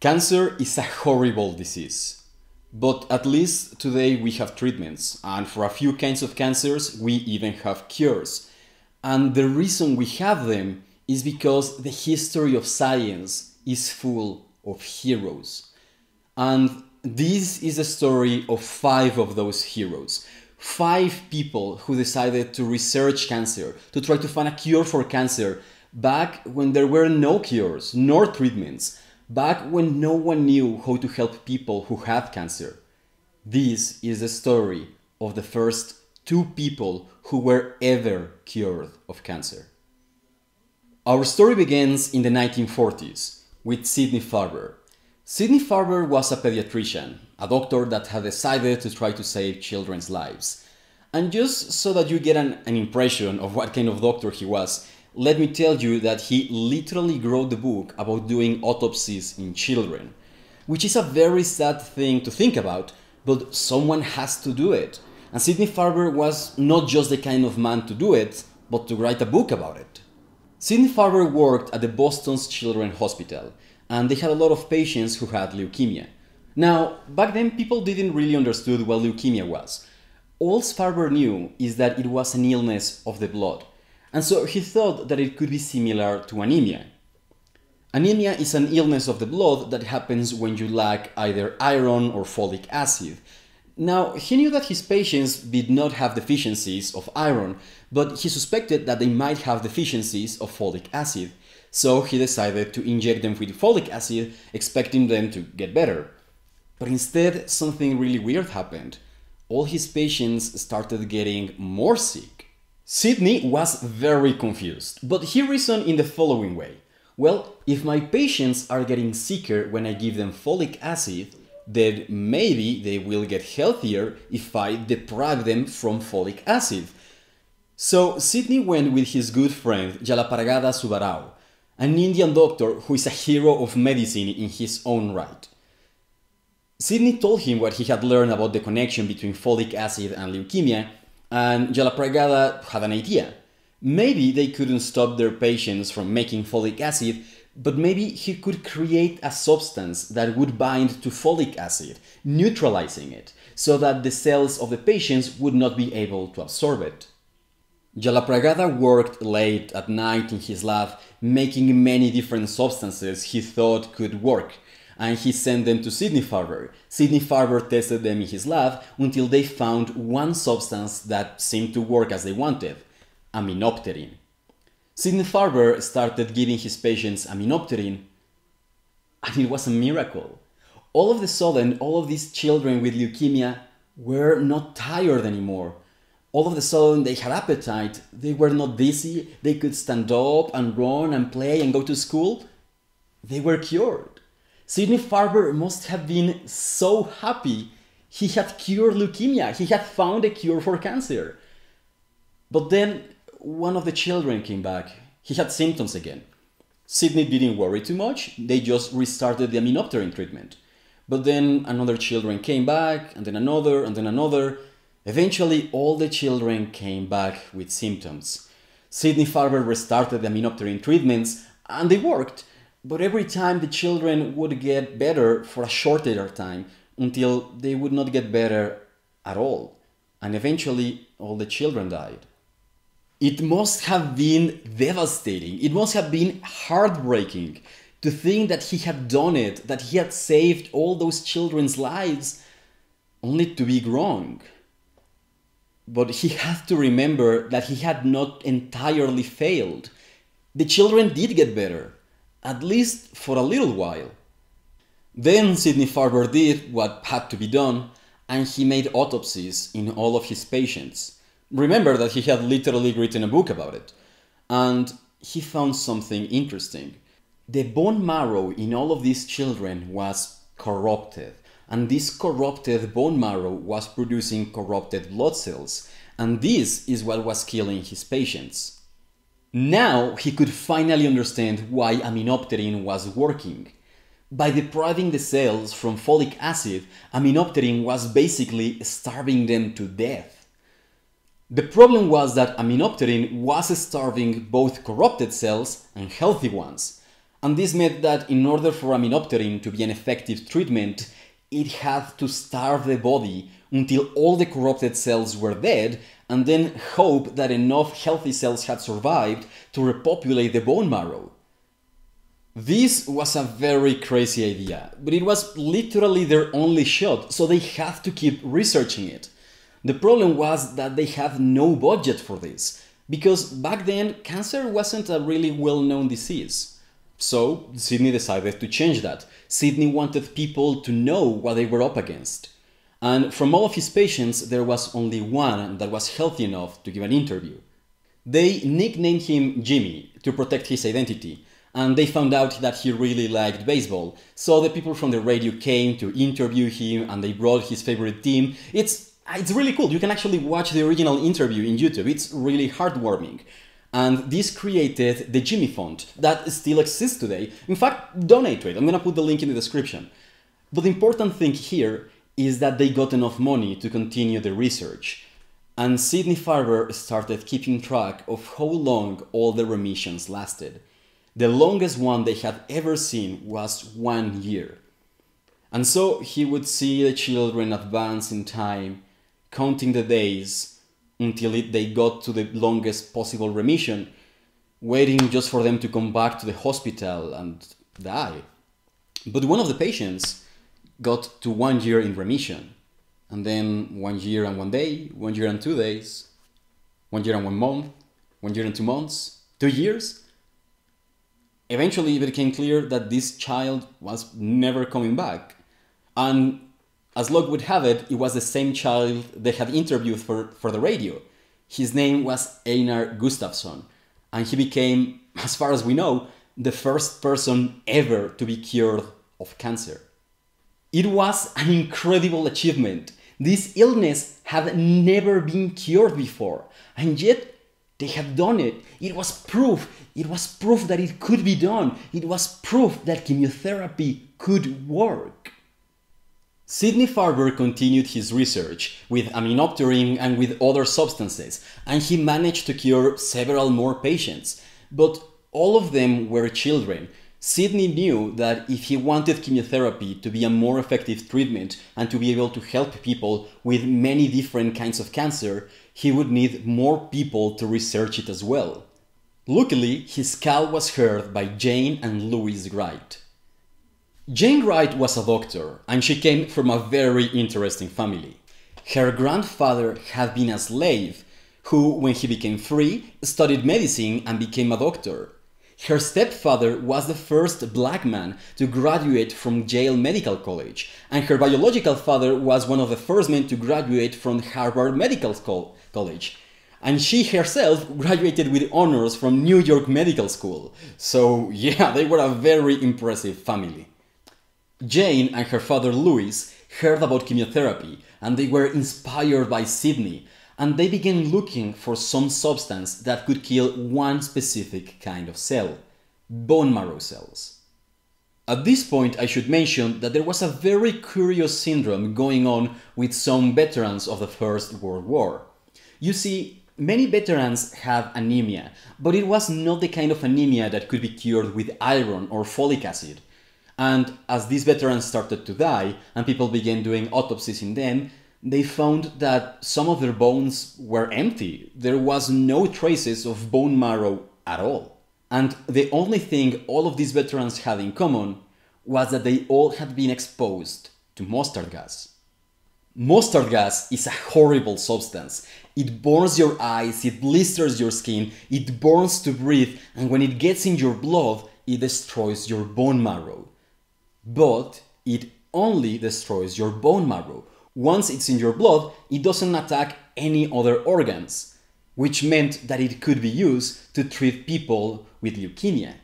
Cancer is a horrible disease. But at least today we have treatments, and for a few kinds of cancers, we even have cures. And the reason we have them is because the history of science is full of heroes. And this is the story of five of those heroes. Five people who decided to research cancer, to try to find a cure for cancer back when there were no cures nor treatments back when no one knew how to help people who had cancer. This is the story of the first two people who were ever cured of cancer. Our story begins in the 1940s with Sidney Farber. Sidney Farber was a pediatrician, a doctor that had decided to try to save children's lives. And just so that you get an, an impression of what kind of doctor he was, let me tell you that he literally wrote the book about doing autopsies in children, which is a very sad thing to think about, but someone has to do it. And Sidney Farber was not just the kind of man to do it, but to write a book about it. Sidney Farber worked at the Boston's Children's Hospital, and they had a lot of patients who had leukemia. Now, back then people didn't really understood what leukemia was. All Farber knew is that it was an illness of the blood, and so he thought that it could be similar to anemia. Anemia is an illness of the blood that happens when you lack either iron or folic acid. Now, he knew that his patients did not have deficiencies of iron, but he suspected that they might have deficiencies of folic acid, so he decided to inject them with folic acid, expecting them to get better. But instead, something really weird happened. All his patients started getting more sick. Sidney was very confused, but he reasoned in the following way. Well, if my patients are getting sicker when I give them folic acid, then maybe they will get healthier if I deprive them from folic acid. So Sidney went with his good friend Yellapragada Subbarow, an Indian doctor who is a hero of medicine in his own right. Sidney told him what he had learned about the connection between folic acid and leukemia and Yellapragada had an idea. Maybe they couldn't stop their patients from making folic acid, but maybe he could create a substance that would bind to folic acid, neutralizing it, so that the cells of the patients would not be able to absorb it. Yellapragada worked late at night in his lab, making many different substances he thought could work and he sent them to Sidney Farber. Sidney Farber tested them in his lab until they found one substance that seemed to work as they wanted aminopterin. Sidney Farber started giving his patients aminopterin, and it was a miracle. All of a sudden, all of these children with leukemia were not tired anymore. All of a sudden, they had appetite, they were not dizzy, they could stand up and run and play and go to school. They were cured. Sidney Farber must have been so happy. He had cured leukemia, he had found a cure for cancer. But then one of the children came back. He had symptoms again. Sidney didn't worry too much, they just restarted the aminopterin treatment. But then another children came back, and then another, and then another. Eventually, all the children came back with symptoms. Sidney Farber restarted the aminopterin treatments, and they worked. But every time the children would get better for a shorter time until they would not get better at all. And eventually, all the children died. It must have been devastating. It must have been heartbreaking to think that he had done it, that he had saved all those children's lives, only to be wrong. But he had to remember that he had not entirely failed. The children did get better at least for a little while. Then Sidney Farber did what had to be done, and he made autopsies in all of his patients. Remember that he had literally written a book about it. And he found something interesting. The bone marrow in all of these children was corrupted, and this corrupted bone marrow was producing corrupted blood cells, and this is what was killing his patients. Now he could finally understand why aminopterin was working. By depriving the cells from folic acid, aminopterin was basically starving them to death. The problem was that aminopterin was starving both corrupted cells and healthy ones. And this meant that in order for aminopterin to be an effective treatment, it had to starve the body until all the corrupted cells were dead and then hope that enough healthy cells had survived to repopulate the bone marrow. This was a very crazy idea, but it was literally their only shot, so they had to keep researching it. The problem was that they had no budget for this, because back then cancer wasn't a really well known disease. So Sidney decided to change that. Sidney wanted people to know what they were up against. And from all of his patients, there was only one that was healthy enough to give an interview. They nicknamed him Jimmy to protect his identity, and they found out that he really liked baseball. So the people from the radio came to interview him and they brought his favorite team. It's it's really cool. You can actually watch the original interview in YouTube. It's really heartwarming. And this created the Jimmy Fund that still exists today. In fact, donate to it. I'm gonna put the link in the description. But the important thing here is that they got enough money to continue the research. And Sidney Farber started keeping track of how long all the remissions lasted. The longest one they had ever seen was one year. And so he would see the children advance in time, counting the days until it, they got to the longest possible remission, waiting just for them to come back to the hospital and die. But one of the patients got to one year in remission, and then one year and one day, one year and two days, one year and one month, one year and two months, two years. Eventually, it became clear that this child was never coming back. And as luck would have it, it was the same child they had interviewed for, for the radio. His name was Einar Gustafson, and he became, as far as we know, the first person ever to be cured of cancer. It was an incredible achievement. This illness had never been cured before, and yet they had done it. It was proof. It was proof that it could be done. It was proof that chemotherapy could work. Sidney Farber continued his research with aminopterin and with other substances, and he managed to cure several more patients. But all of them were children, Sidney knew that if he wanted chemotherapy to be a more effective treatment and to be able to help people with many different kinds of cancer, he would need more people to research it as well. Luckily, his call was heard by Jane and Louis Wright. Jane Wright was a doctor, and she came from a very interesting family. Her grandfather had been a slave, who, when he became free, studied medicine and became a doctor. Her stepfather was the first black man to graduate from Yale Medical College, and her biological father was one of the first men to graduate from Harvard Medical College. And she herself graduated with honors from New York Medical School. So, yeah, they were a very impressive family. Jane and her father Louis heard about chemotherapy and they were inspired by Sidney and they began looking for some substance that could kill one specific kind of cell bone marrow cells. At this point, I should mention that there was a very curious syndrome going on with some veterans of the First World War. You see, many veterans have anemia, but it was not the kind of anemia that could be cured with iron or folic acid. And as these veterans started to die and people began doing autopsies in them, they found that some of their bones were empty. There was no traces of bone marrow at all. And the only thing all of these veterans had in common was that they all had been exposed to mustard gas. Mustard gas is a horrible substance. It burns your eyes, it blisters your skin, it burns to breathe, and when it gets in your blood, it destroys your bone marrow. But it only destroys your bone marrow, once it's in your blood, it doesn't attack any other organs, which meant that it could be used to treat people with leukemia.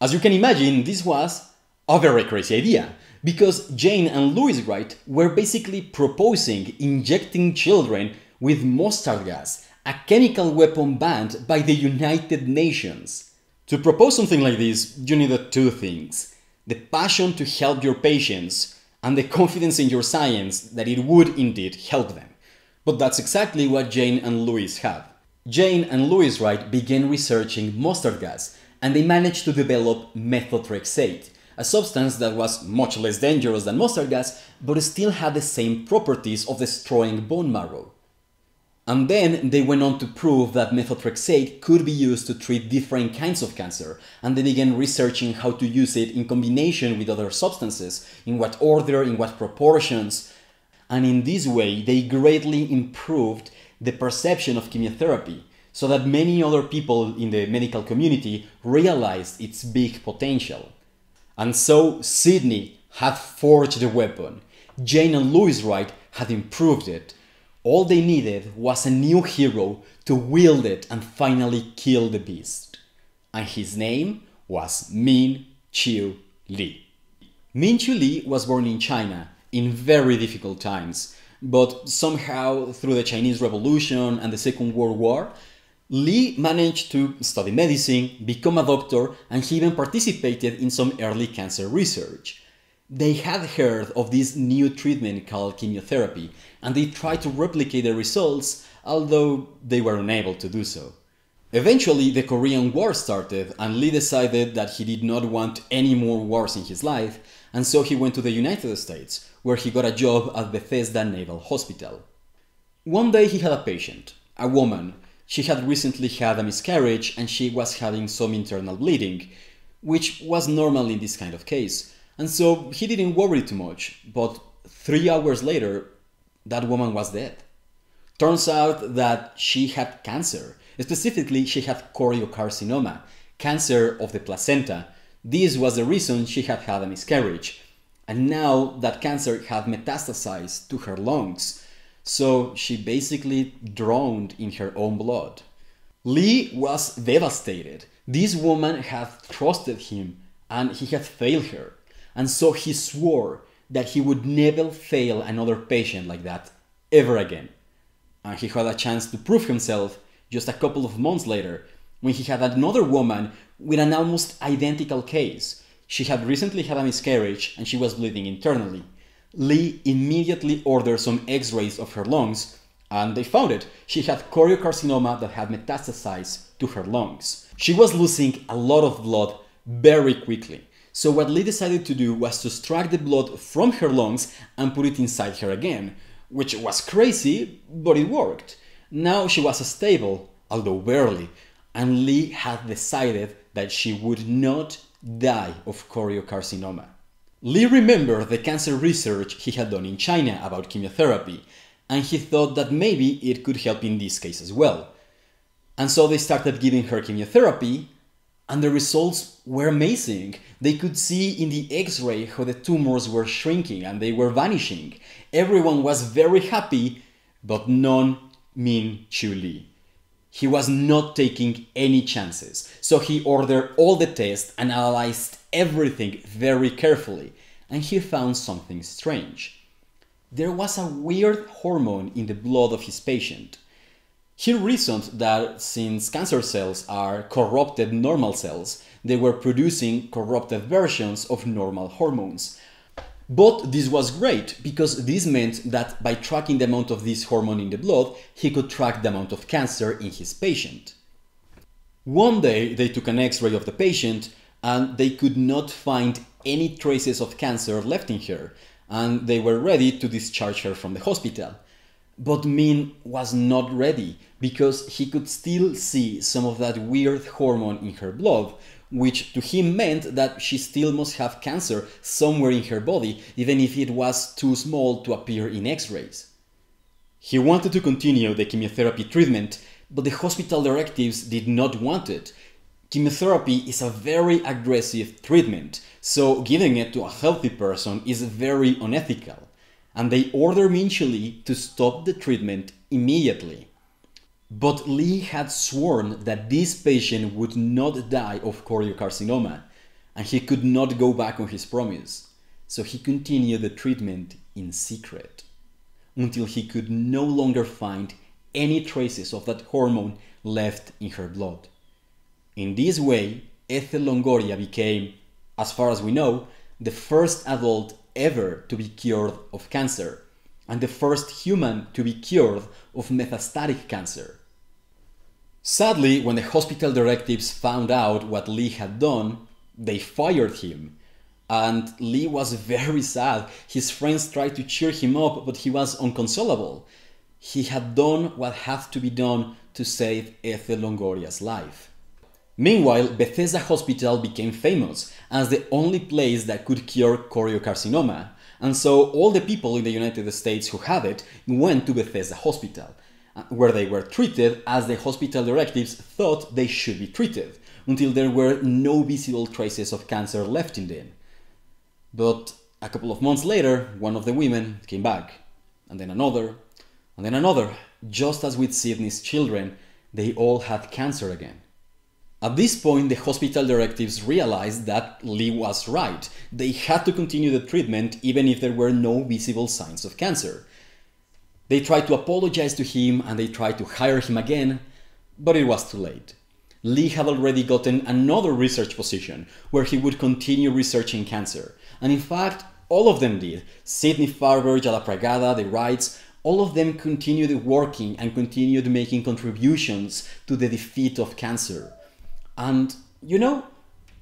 As you can imagine, this was a very crazy idea, because Jane and Louis Wright were basically proposing injecting children with mustard gas, a chemical weapon banned by the United Nations. To propose something like this, you needed two things the passion to help your patients and the confidence in your science that it would indeed help them. But that's exactly what Jane and Louis have. Jane and Louis Wright began researching mustard gas, and they managed to develop methotrexate, a substance that was much less dangerous than mustard gas, but still had the same properties of destroying bone marrow. And then they went on to prove that methotrexate could be used to treat different kinds of cancer, and they began researching how to use it in combination with other substances, in what order, in what proportions. And in this way, they greatly improved the perception of chemotherapy, so that many other people in the medical community realized its big potential. And so Sidney had forged the weapon. Jane and Louis Wright had improved it all they needed was a new hero to wield it and finally kill the beast. And his name was Min Chiu Li. Min Chiu Li was born in China in very difficult times, but somehow through the Chinese Revolution and the Second World War, Li managed to study medicine, become a doctor, and he even participated in some early cancer research. They had heard of this new treatment called chemotherapy and they tried to replicate the results, although they were unable to do so. Eventually, the Korean War started, and Li decided that he did not want any more wars in his life, and so he went to the United States, where he got a job at Bethesda Naval Hospital. One day he had a patient, a woman. She had recently had a miscarriage and she was having some internal bleeding, which was normal in this kind of case, and so he didn't worry too much, but three hours later, that woman was dead. Turns out that she had cancer. Specifically, she had choriocarcinoma, cancer of the placenta. This was the reason she had had a miscarriage. And now that cancer had metastasized to her lungs, so she basically drowned in her own blood. Li was devastated. This woman had trusted him and he had failed her and so he swore that he would never fail another patient like that ever again. And he had a chance to prove himself just a couple of months later when he had another woman with an almost identical case. She had recently had a miscarriage and she was bleeding internally. Li immediately ordered some x rays of her lungs and they found it. She had choriocarcinoma that had metastasized to her lungs. She was losing a lot of blood very quickly. So what Li decided to do was to extract the blood from her lungs and put it inside her again, which was crazy, but it worked. Now she was stable, although barely, and Li had decided that she would not die of choriocarcinoma. Li remembered the cancer research he had done in China about chemotherapy, and he thought that maybe it could help in this case as well. And so they started giving her chemotherapy, and the results were amazing. They could see in the x ray how the tumors were shrinking and they were vanishing. Everyone was very happy, but none Min Chiu Li. He was not taking any chances, so he ordered all the tests and analyzed everything very carefully, and he found something strange. There was a weird hormone in the blood of his patient. He reasoned that since cancer cells are corrupted normal cells, they were producing corrupted versions of normal hormones. But this was great because this meant that by tracking the amount of this hormone in the blood, he could track the amount of cancer in his patient. One day they took an x ray of the patient and they could not find any traces of cancer left in her, and they were ready to discharge her from the hospital. But Min was not ready because he could still see some of that weird hormone in her blood, which to him meant that she still must have cancer somewhere in her body, even if it was too small to appear in x rays. He wanted to continue the chemotherapy treatment, but the hospital directives did not want it. Chemotherapy is a very aggressive treatment, so giving it to a healthy person is very unethical and they ordered Min to stop the treatment immediately. But Li had sworn that this patient would not die of choriocarcinoma, and he could not go back on his promise, so he continued the treatment in secret until he could no longer find any traces of that hormone left in her blood. In this way, Ethel Longoria became, as far as we know, the first adult ever to be cured of cancer and the first human to be cured of metastatic cancer. Sadly, when the hospital directives found out what Li had done, they fired him. And Li was very sad. His friends tried to cheer him up, but he was unconsolable. He had done what had to be done to save Ethel Longoria's life. Meanwhile, Bethesda Hospital became famous as the only place that could cure choriocarcinoma, and so all the people in the United States who had it went to Bethesda Hospital uh, where they were treated as the hospital directives thought they should be treated, until there were no visible traces of cancer left in them. But a couple of months later, one of the women came back, and then another, and then another. Just as with Sidney's children, they all had cancer again. At this point, the hospital directives realized that Li was right. They had to continue the treatment even if there were no visible signs of cancer. They tried to apologize to him and they tried to hire him again, but it was too late. Li had already gotten another research position where he would continue researching cancer. And in fact, all of them did. Sidney Farber, Yellapragada, the Wrights, all of them continued working and continued making contributions to the defeat of cancer. And you know,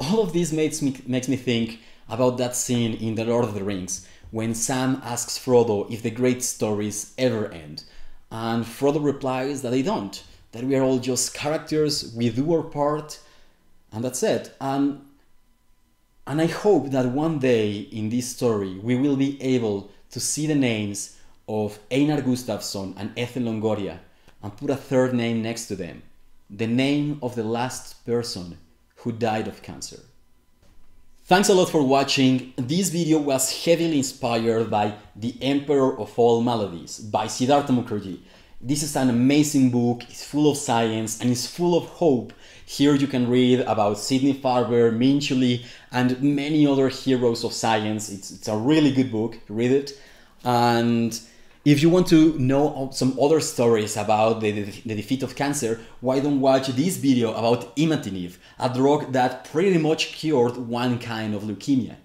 all of this makes me, makes me think about that scene in The Lord of the Rings when Sam asks Frodo if the great stories ever end. And Frodo replies that they don't, that we are all just characters, we do our part, and that's it. And, and I hope that one day in this story we will be able to see the names of Einar Gustafson and Ethel Longoria and put a third name next to them the name of the last person who died of cancer. Thanks a lot for watching. This video was heavily inspired by The Emperor of All Maladies by Siddhartha Mukherjee. This is an amazing book, it's full of science and it's full of hope. Here you can read about Sidney Farber, Min Li, and many other heroes of science. It's, it's a really good book, read it. And if you want to know some other stories about the, the, the, defeat of cancer, why don't watch this video about imatinib, a drug that pretty much cured one kind of leukemia.